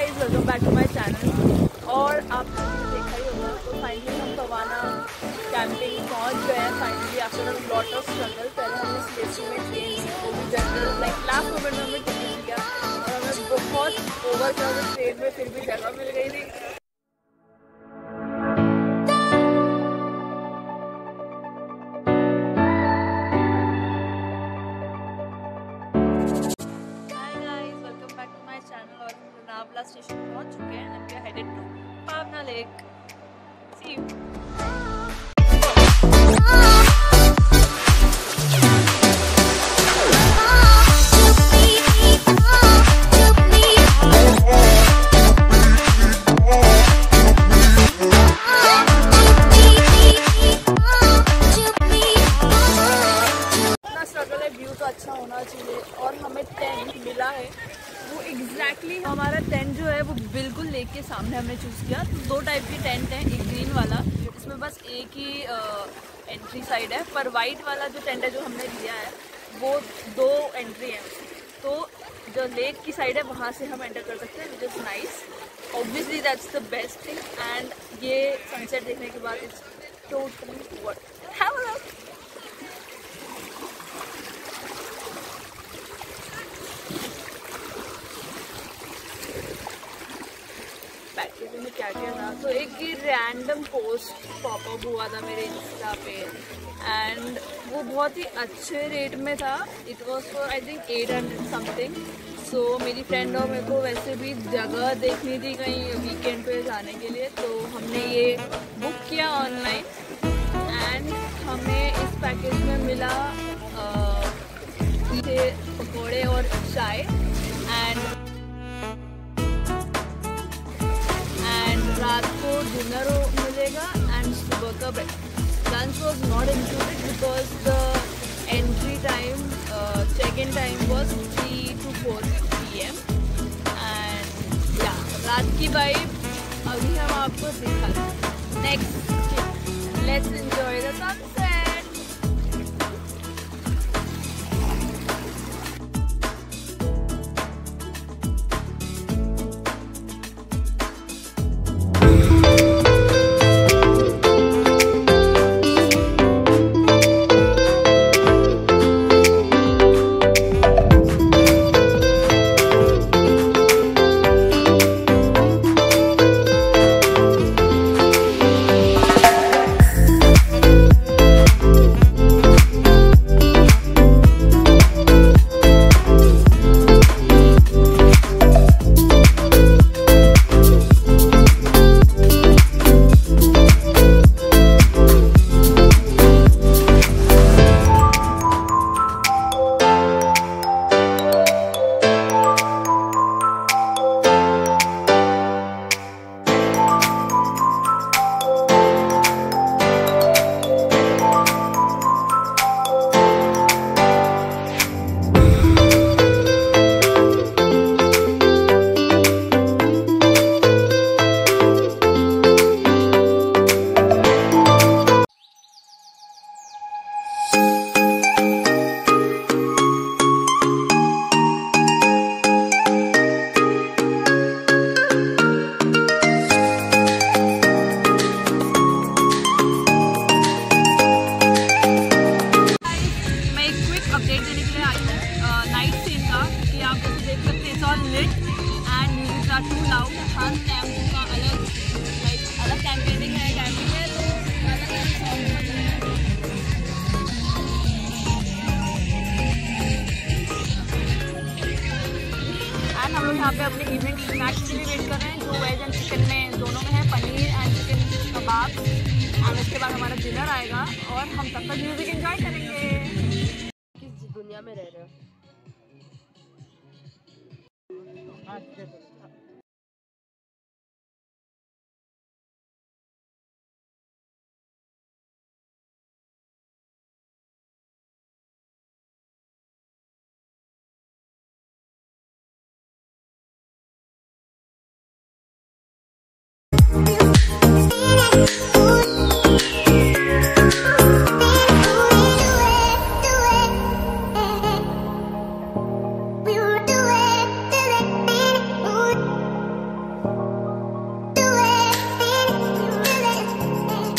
Guys welcome back to my channel और आपने देखा ही होगा तो फाइनली हम पवाना कैंपिंग पहुँच गए हैं finally after lot of struggle पहले हमने में ट्रेन वो भी जनरल लाइक लास्ट मोमेंट में हमें टिकट लिया और हमें बहुत ओवर क्राउडेड ट्रेन में फिर भी जगह मिल गई थी। लोनावला स्टेशन पहुँच चुके हैं and we are headed to Pawna lake see you view तो अच्छा होना चाहिए और हमें टेंट मिला है। वो एग्जैक्टली exactly हमारा टेंट जो है वो बिल्कुल लेक के सामने हमने चूज़ किया। तो दो टाइप के टेंट हैं, एक ग्रीन वाला। इसमें बस एक ही एंट्री साइड है, पर वाइट वाला जो टेंट है जो हमने लिया है, वो दो एंट्री है। तो जो लेक की साइड है, वहाँ से हम एंटर कर सकते हैं which is nice obviously that's the best thing and ये सनसेट देखने के बाद इट्स टोटली वट हैव में क्या क्या था? तो एक ही रैंडम पोस्ट पॉपअप हुआ था मेरे इंस्टा पे। एंड वो बहुत ही अच्छे रेट में था। It was for I think eight hundred something so मेरी फ्रेंड और मेरे को वैसे भी जगह देखनी थी कहीं वीकेंड पे जाने के लिए। तो हमने ये बुक किया ऑनलाइन एंड हमें इस पैकेज में मिला पकौड़े और चाय। डिनर मिलेगा एंड सुबह का lunch was not included because the entry time check in time was three to four p m and रात की बाइक अभी हम आपको दिखा नेक्स्ट यहाँ पे अपने इवनिंग स्नैक्स के लिए वेट कर रहे हैं, जो वेज एंड चिकन में दोनों में है, paneer and chicken kebab and उसके बाद हमारा डिनर आएगा और हम तब तक म्यूज़िक एंजॉय करेंगे। किस दुनिया में रह रहे हो? Gracias.